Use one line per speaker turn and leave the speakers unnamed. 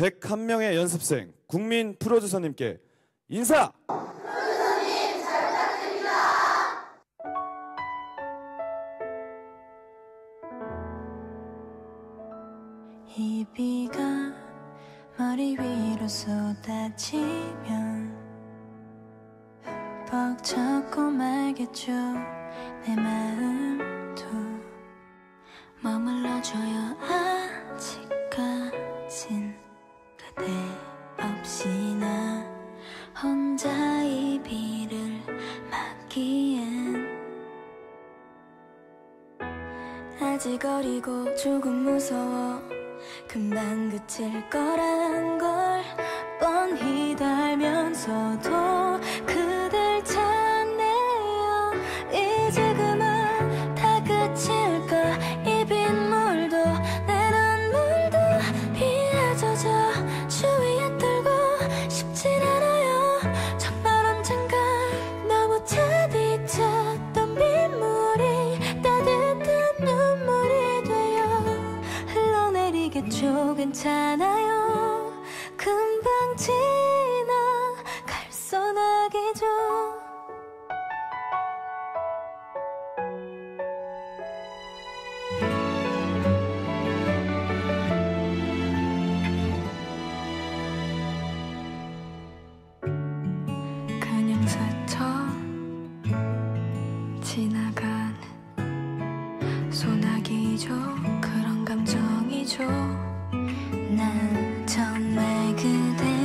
101명의 연습생 국민 프로듀서님께 인사!
이 비가 머리 위로 쏟아지면 벅차고 말겠죠 내 마음도 머물 맞기엔. 아직 어리고 조금 무서워. 금방 그칠 거란 걸 뻔히 달면서도 흘러내리겠죠 괜찮아요. 금방 지나갈 소나기죠. 그냥 스쳐 지나간 소나기죠 난 정말 그대